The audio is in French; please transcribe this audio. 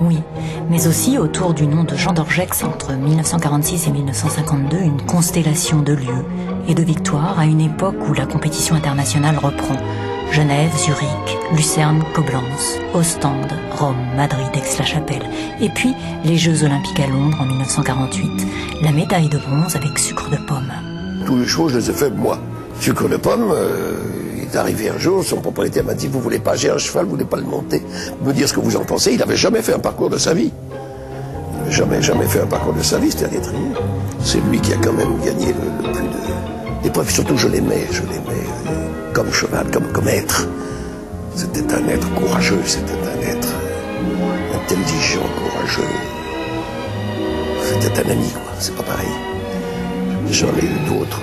Oui, mais aussi autour du nom de Jean d'Orgex entre 1946 et 1952, une constellation de lieux et de victoires à une époque où la compétition internationale reprend. Genève, Zurich, Lucerne, Coblence, Ostende, Rome, Madrid, Aix-la-Chapelle. Et puis les Jeux Olympiques à Londres en 1948. La médaille de bronze avec sucre de pomme. Tous les choses, je les ai fait moi. Sucre de pomme, euh, est arrivé un jour, son propriétaire m'a dit, vous voulez pas, j'ai un cheval, vous voulez pas le monter, me dire ce que vous en pensez. Il n'avait jamais fait un parcours de sa vie. Il n'avait jamais, jamais fait un parcours de sa vie, c'était un étrier. C'est lui qui a quand même gagné le, plus de... d'épreuves. Surtout, je l'aimais, je l'aimais euh, comme cheval, comme, comme être. C'était un être courageux, c'était un être euh, intelligent, courageux. C'était un ami, quoi. C'est pas pareil. J'en ai eu d'autres.